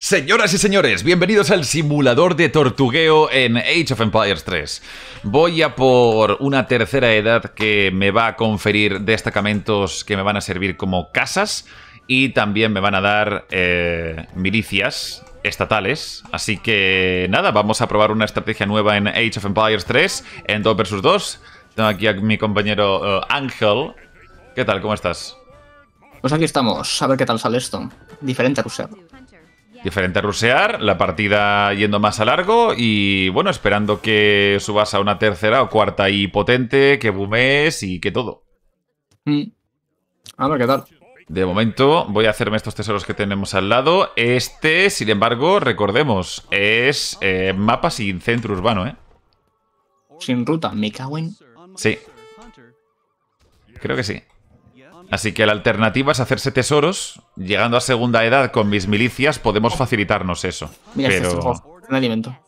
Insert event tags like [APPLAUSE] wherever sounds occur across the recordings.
Señoras y señores, bienvenidos al simulador de tortugueo en Age of Empires 3. Voy a por una tercera edad que me va a conferir destacamentos que me van a servir como casas y también me van a dar eh, milicias estatales. Así que nada, vamos a probar una estrategia nueva en Age of Empires 3 en 2 vs 2. Tengo aquí a mi compañero eh, Ángel. ¿Qué tal? ¿Cómo estás? Pues aquí estamos, a ver qué tal sale esto. Diferente a Rusia. Diferente a rusear, la partida yendo más a largo y bueno, esperando que subas a una tercera o cuarta y potente, que boomes y que todo. Mm. A ver qué tal. De momento voy a hacerme estos tesoros que tenemos al lado. Este, sin embargo, recordemos, es eh, mapa sin centro urbano, ¿eh? Sin ruta, me cago en... Sí. Creo que sí. Así que la alternativa es hacerse tesoros. Llegando a segunda edad con mis milicias podemos facilitarnos eso. Mira, este es Pero... el un alimento.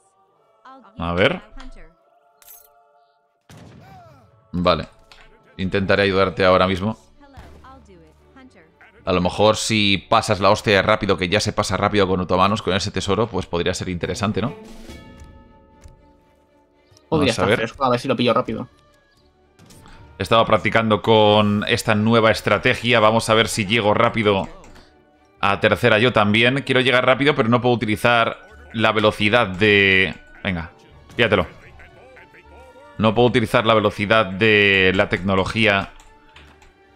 A ver. Vale. Intentaré ayudarte ahora mismo. A lo mejor si pasas la hostia rápido, que ya se pasa rápido con otomanos, con ese tesoro, pues podría ser interesante, ¿no? Podría Vamos a estar ver. fresco, a ver si lo pillo rápido. He estado practicando con esta nueva estrategia. Vamos a ver si llego rápido a tercera yo también. Quiero llegar rápido, pero no puedo utilizar la velocidad de... Venga, fíjatelo. No puedo utilizar la velocidad de la tecnología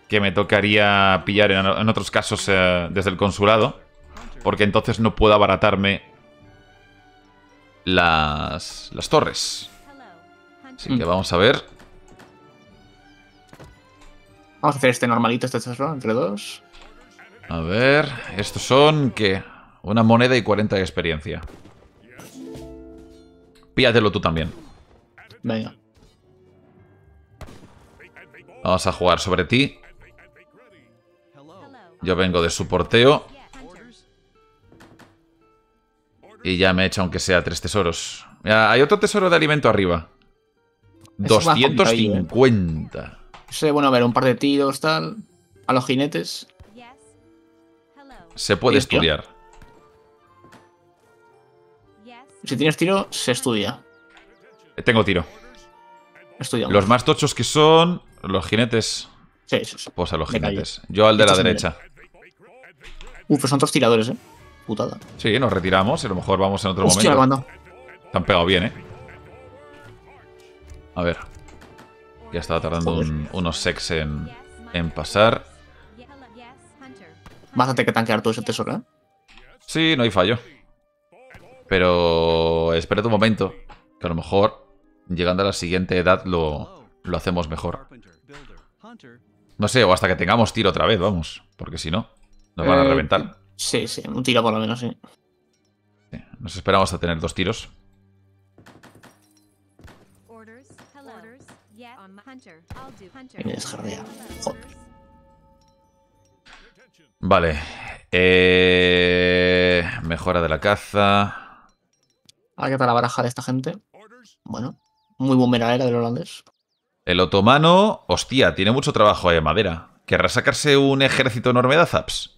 que me tocaría pillar en, en otros casos eh, desde el consulado. Porque entonces no puedo abaratarme las, las torres. Así que vamos a ver. Vamos a hacer este normalito, este tesoro, entre dos. A ver, estos son, ¿qué? Una moneda y 40 de experiencia. Píllatelo tú también. Venga. Vamos a jugar sobre ti. Yo vengo de su porteo. Y ya me he hecho aunque sea tres tesoros. Mira, hay otro tesoro de alimento arriba. Eso va complicadillo, ¿eh? 250. Sé, bueno, a ver, un par de tiros, tal. A los jinetes. Se puede estudiar. Si tienes tiro, se estudia. Eh, Tengo tiro. Estudiamos. Los más tochos que son los jinetes. Sí, sí, sí. Pues a los Me callo. jinetes. Yo al de la son derecha. Uf, pues son dos tiradores, eh. Putada. Sí, nos retiramos y a lo mejor vamos en otro Hostia, momento. Te han pegado bien, ¿eh? A ver. Ya estaba tardando un- unos sex en, en pasar. Vas a tener que tanquear todo ese tesoro, eh. Sí, no hay fallo. Pero espérate un momento. Que a lo mejor, llegando a la siguiente edad, lo, lo hacemos mejor. No sé, o hasta que tengamos tiro otra vez, vamos. Porque si no, nos van a Eh, reventar. Sí, sí, un tiro por lo menos. Sí, Nos esperamos a tener dos tiros. Y me desjardea. Joder. Vale. Eh, mejora de la caza. Ahora qué tal la baraja de esta gente. Bueno, muy bombera era del holandés. El otomano, hostia, tiene mucho trabajo de madera. ¿Querrá sacarse un ejército enorme de Azaps?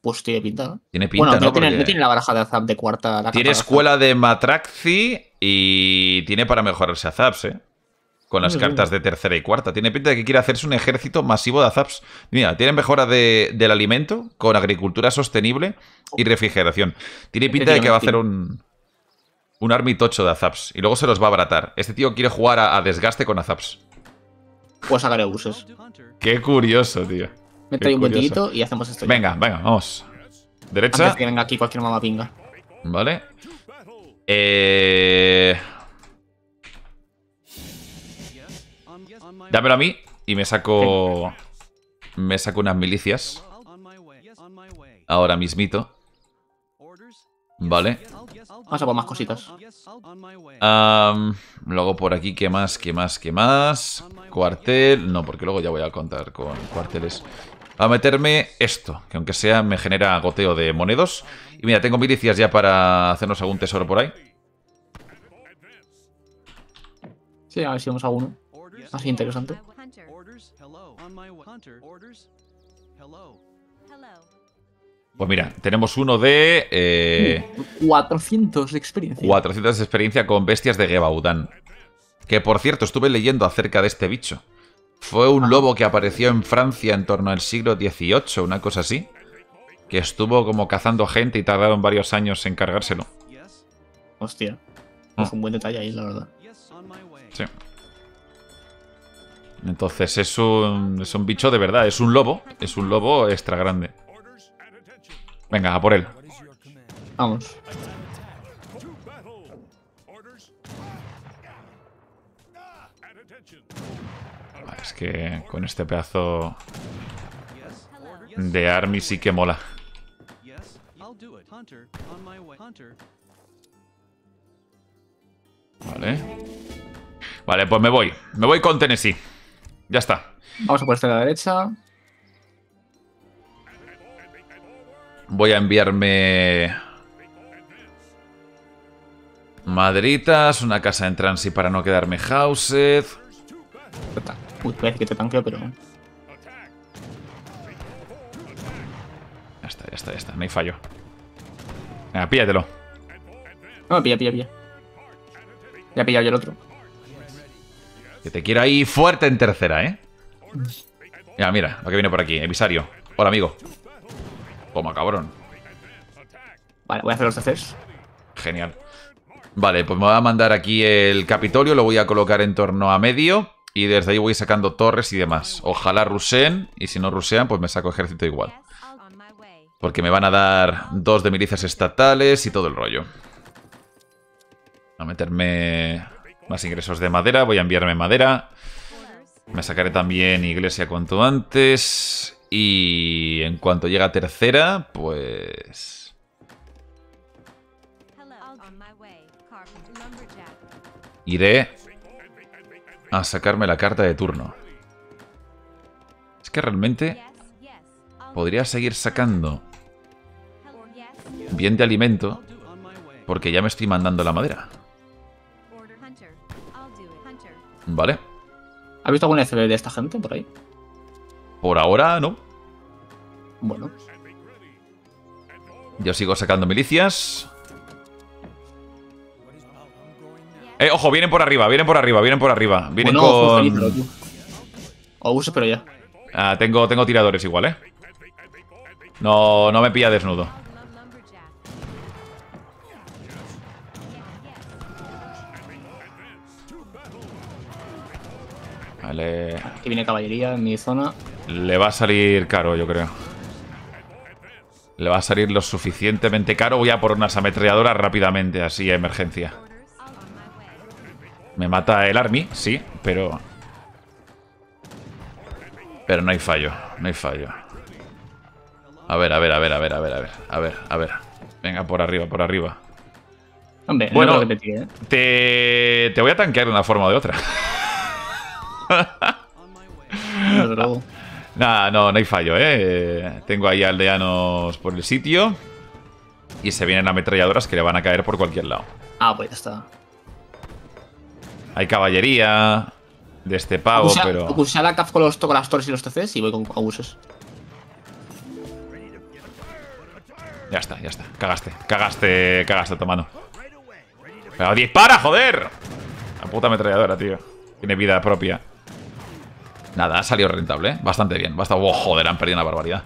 Pues tiene pinta, ¿no? Tiene pinta, bueno, ¿no? tiene, Porque no tiene la baraja de Azap de cuarta. La tiene escuela de Matraxi y tiene para mejorarse Azaps, ¿eh? Con las cartas de tercera y cuarta. Tiene pinta de que quiere hacerse un ejército masivo de Azaps. Mira, tiene mejora de- del alimento con agricultura sostenible y refrigeración. Tiene pinta de que va a hacer un, un army tocho de Azaps y luego se los va a abaratar. Este tío quiere jugar a, a desgaste con Azaps. Pues sacaré buses. Qué curioso, tío. Me trae un tirito y hacemos esto. ya. Venga, venga, vamos. Derecha. Antes que venga aquí cualquier mamá pinga. Vale. Eh... Dámelo a mí y me saco... Me saco unas milicias. Ahora mismito. Vale. Vamos a por más cositas. Luego por aquí, ¿qué más? ¿Qué más? ¿Qué más? Cuartel. No, porque luego ya voy a contar con cuarteles. A meterme esto, que aunque sea me genera goteo de monedos. Y mira, tengo milicias ya para hacernos algún tesoro por ahí. Sí, a ver si vamos a uno. Así interesante. Pues mira, tenemos uno de eh, 400 de experiencia. 400 de experiencia con bestias de Gebaudan. Que por cierto, estuve leyendo acerca de este bicho. Fue un lobo que apareció en Francia en torno al siglo XVIII, una cosa así. Que estuvo como cazando gente y tardaron varios años en cargárselo. Hostia. Ah. Es un buen detalle ahí, la verdad. Sí. Entonces es un, es un bicho de verdad, es un lobo. Es un lobo extra grande. Venga, a por él. Vamos. Ah, Es que con este pedazo de army sí que mola. Vale. Vale, pues me voy. Me voy con Tennessee. Ya está. Vamos a por esta de la derecha. Voy a enviarme... Madritas, una casa en transi para no quedarme housed. Uy, parece que te tanqueo, pero. Ya está, ya está, ya está. No hay fallo. Venga, píllatelo. No, pilla, pilla, pilla. Ya he pillado yo el otro. Que te quiero ahí fuerte en tercera, ¿eh? Ya, mira, lo que viene por aquí. Emisario. Hola, amigo. Toma, cabrón. Vale, voy a hacer los CCs. Genial. Vale, pues me voy a mandar aquí el Capitolio, lo voy a colocar en torno a medio y desde ahí voy sacando torres y demás. Ojalá ruseen y si no rusean, pues me saco ejército igual. Porque me van a dar dos de milicias estatales y todo el rollo. A meterme más ingresos de madera, voy a enviarme madera. Me sacaré también iglesia cuanto antes. Y en cuanto llegue a tercera, pues... Iré a sacarme la carta de turno. Es que realmente podría seguir sacando bien de alimento porque ya me estoy mandando la madera. ¿Vale? ¿Has visto algún FB de esta gente por ahí? Por ahora no. Bueno. Yo sigo sacando milicias. Eh, ojo, vienen por arriba, vienen por arriba, vienen por arriba. Vienen bueno, con... O uso, pero ya. Ah, tengo, tengo tiradores igual, ¿eh? No, no me pilla desnudo. Vale. Aquí viene caballería en mi zona. Le va a salir caro, yo creo. Le va a salir lo suficientemente caro. Voy a por unas ametralladoras rápidamente, así a emergencia. Me mata el army, sí, pero... Pero no hay fallo, no hay fallo. A ver, a ver, a ver, a ver, a ver, a ver, a ver, a ver. Venga, por arriba, por arriba. Hombre, no Bueno, ¿eh? Te, te voy a tanquear de una forma o de otra. [LAUGHS] Nada, no, no hay fallo, ¿eh? Tengo ahí aldeanos por el sitio. Y se vienen ametralladoras que le van a caer por cualquier lado. Ah, pues ya está. Hay caballería de este pavo, Puse- pero... Puse a la CAF con, los, con las torres y los TCs y voy con abusos. Ya está, ya está. Cagaste, cagaste, cagaste, tomando. Pero dispara, joder. La puta ametralladora, tío. Tiene vida propia. Nada, ha salido rentable, ¿eh? Bastante bien. Basta... Oh, joder, han perdido una barbaridad.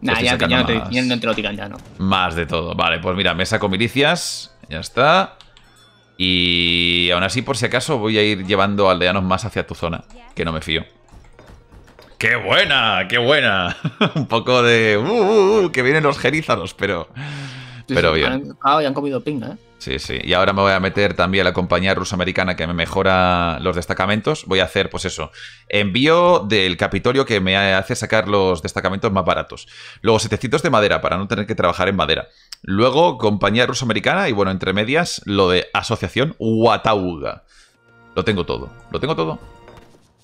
Nah, estoy ya, no te, sacando ya más. no te lo tiran, ya no. Más de todo. Vale, pues mira, me saco milicias. Ya está. Y aún así, por si acaso, voy a ir llevando aldeanos más hacia tu zona. Que no me fío. ¡Qué buena! ¡Qué buena! [LAUGHS] Un poco de... Uh, uh, uh, que vienen los gerízaros, pero... Sí, Pero sí, bien. Han, ah, y han comido pinga, ¿eh? Sí, sí. Y ahora me voy a meter también a la compañía ruso-americana que me mejora los destacamentos. Voy a hacer, pues eso, envío del Capitolio que me hace sacar los destacamentos más baratos. Luego 700 de madera para no tener que trabajar en madera. Luego compañía ruso-americana y bueno, entre medias, lo de asociación Watauga. Lo tengo todo. Lo tengo todo.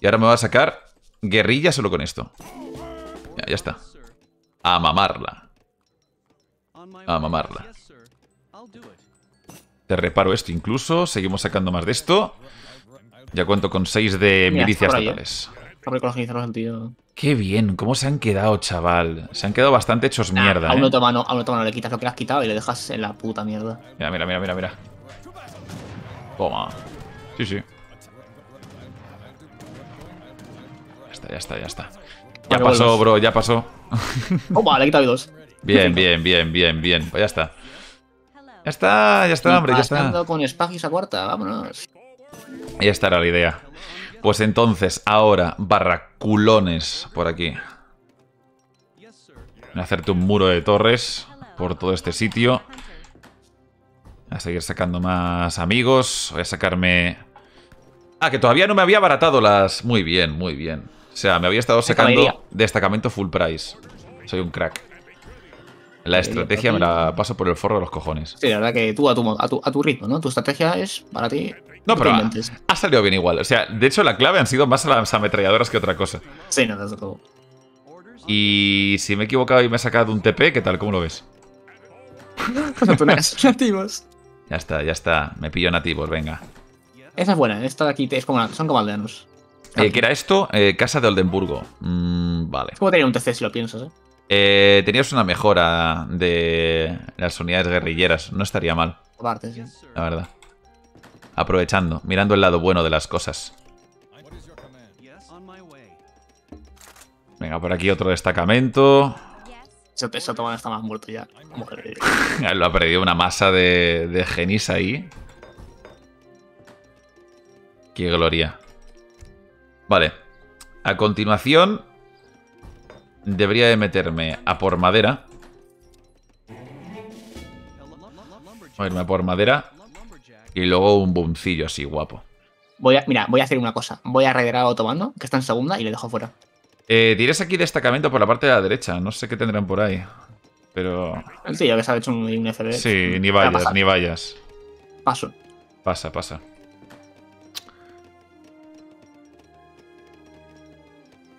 Y ahora me voy a sacar guerrilla solo con esto. Ya, ya está. A mamarla. A mamarla. Te reparo esto incluso. Seguimos sacando más de esto. Ya cuento con 6 de milicias ¿eh? el tío. Qué bien, cómo se han quedado, chaval. Se han quedado bastante hechos mierda, a un ¿eh? otomano, a un otomano le quitas lo que le has quitado y le dejas en la puta mierda. Mira, mira, mira, mira, mira. Toma. Sí, sí. Ya está, ya está, ya está. Ya pasó, bro, ya pasó. ¡Toma! Le he quitado dos. Bien, bien, bien, bien, bien. Pues ya está. Ya está, ya está, hombre, ya está. Con Spagis a cuarta, vámonos. Ya estará la idea. Pues entonces, ahora, barraculones por aquí. Voy a hacerte un muro de torres por todo este sitio. Voy a seguir sacando más amigos. Voy a sacarme... Ah, que todavía no me había abaratado las... Muy bien, muy bien. O sea, me había estado sacando destacamento full price. Soy un crack. La estrategia me la paso por el forro de los cojones. Sí, la verdad que tú a tu, a tu, a tu ritmo, ¿no? Tu estrategia es para ti. No, pero ha, salido bien igual. O sea, de hecho la clave han sido más las ametralladoras que otra cosa. Sí, no, desde luego. Y si me he equivocado y me he sacado un TP, ¿qué tal? ¿Cómo lo ves? [LAUGHS] [LAUGHS] Nativos. Ya está, ya está. Me pillo nativos, venga. Esa es buena, esta de aquí es como, son como aldeanos. Eh, ¿Qué era esto? Eh, Casa de Oldenburgo. Mm, vale. Es como tener un TC si lo piensas, ¿eh? Eh, tenías una mejora de las unidades guerrilleras. No estaría mal, Aparte, sí. la verdad. Aprovechando, mirando el lado bueno de las cosas. Venga, por aquí otro destacamento. Eso, eso Otomano está más muerto [LAUGHS] ya. Lo ha perdido una masa de, de genis ahí. Qué gloria. Vale. A continuación, debería de meterme a por madera. Voy a irme a por madera. Y luego un boomcillo así guapo. Voy a, mira, voy a hacer una cosa. Voy a raidear a Otomano, que está en segunda, y le dejo fuera. Eh, aquí destacamento por la parte de la derecha. No sé qué tendrán por ahí. Pero... El tío que se ha hecho un, un FB. Sí, ni vayas, ni vayas. Paso. Pasa, pasa.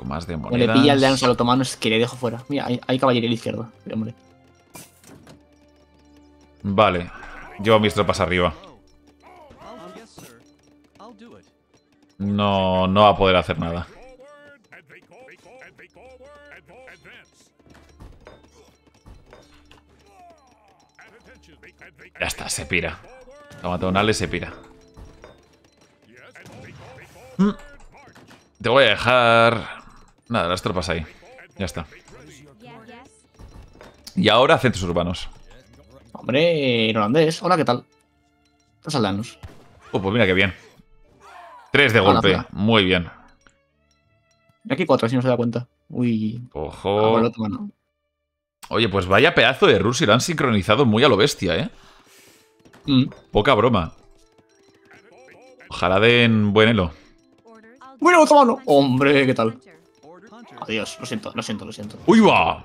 Con más de Cuando le monedas. pilla el dance al otomano es que le dejo fuera. Mira, hay, hay caballería a la izquierda. Hombre. Vale. Llevo mis tropas arriba. No, no va a poder hacer nada. Ya está, se pira. Tomatonales se pira. Mm. Te voy a dejar... Nada, las tropas ahí. Ya está. Y ahora centros urbanos. Hombre, en holandés. Hola, ¿qué tal? Los aldeanos. Oh, pues mira qué bien. Tres de Hola, golpe. Muy bien. Y aquí cuatro, si no se da cuenta. Uy. Ah, Ojo. otomano. Oye, pues vaya pedazo de Rus y lo han sincronizado muy a lo bestia, ¿eh? Mm. Poca broma. Ojalá den buen elo. Bueno, otomano. Hombre, ¿qué tal? Adiós, lo siento, lo siento, lo siento. ¡Uy, va!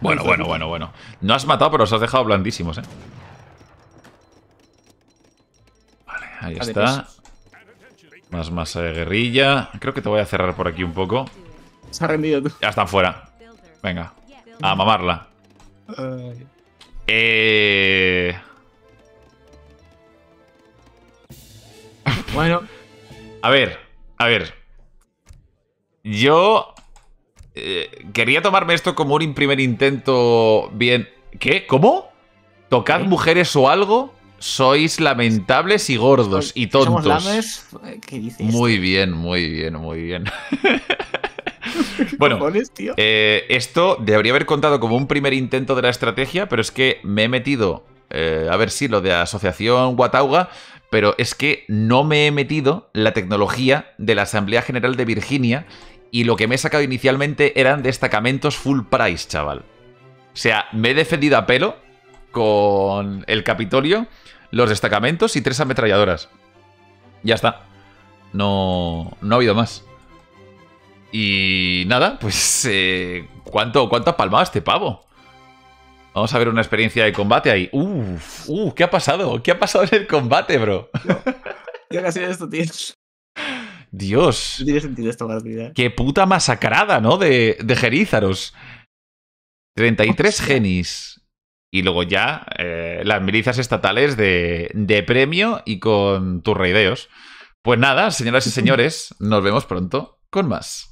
Bueno, bueno, bueno, bueno. No has matado, pero os has dejado blandísimos, ¿eh? Vale, ahí está. Más masa de guerrilla. Creo que te voy a cerrar por aquí un poco. Se ha rendido tú. Ya están fuera. Venga, a mamarla. Eh... Bueno, [LAUGHS] A ver, a ver. Yo eh, quería tomarme esto como un primer intento bien. ¿Qué? ¿Cómo? ¿Tocad mujeres o algo? Sois lamentables y gordos y somos tontos. lames. ¿Qué dices? Muy bien, muy bien, muy bien. [LAUGHS] bueno, eh, esto debería haber contado como un primer intento de la estrategia, pero es que me he metido, eh, a ver si lo de asociación Watauga, pero es que no me he metido la tecnología de la Asamblea General de Virginia y lo que me he sacado inicialmente eran destacamentos full price, chaval. O sea, me he defendido a pelo con el Capitolio, los destacamentos y tres ametralladoras. Ya está. No, no ha habido más. Y nada, pues eh, ¿cuánto, ¿cuánto ha palmado este pavo? Vamos a ver una experiencia de combate ahí. Uf, uh, ¿qué ha pasado? ¿Qué ha pasado en el combate, bro? Yo casi esto, tío. Dios. No tiene sentido esta. Qué puta masacrada, ¿no? De, de Gerízaros. 33 Hostia. genis. Y luego ya eh, las milicias estatales de, de premio y con tus reideos. Pues nada, señoras y [LAUGHS] señores, nos vemos pronto con más.